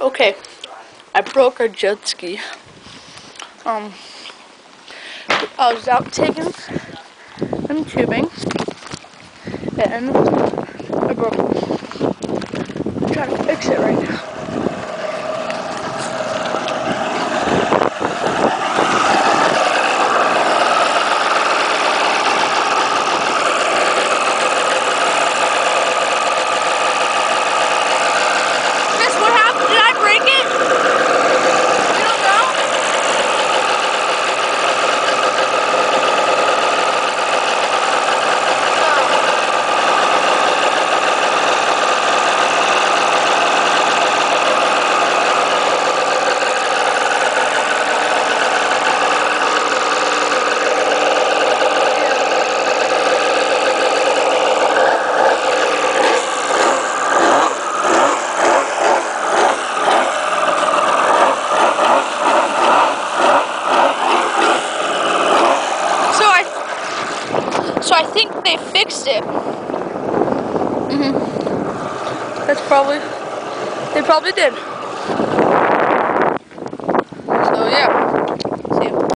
Okay, I broke our jet ski. Um, I was out taking some tubing, and I broke. I'm trying to fix it right now. Miss, what happened? Did I break it? You don't know? So I, so I think they fixed it. hmm That's probably, they probably did.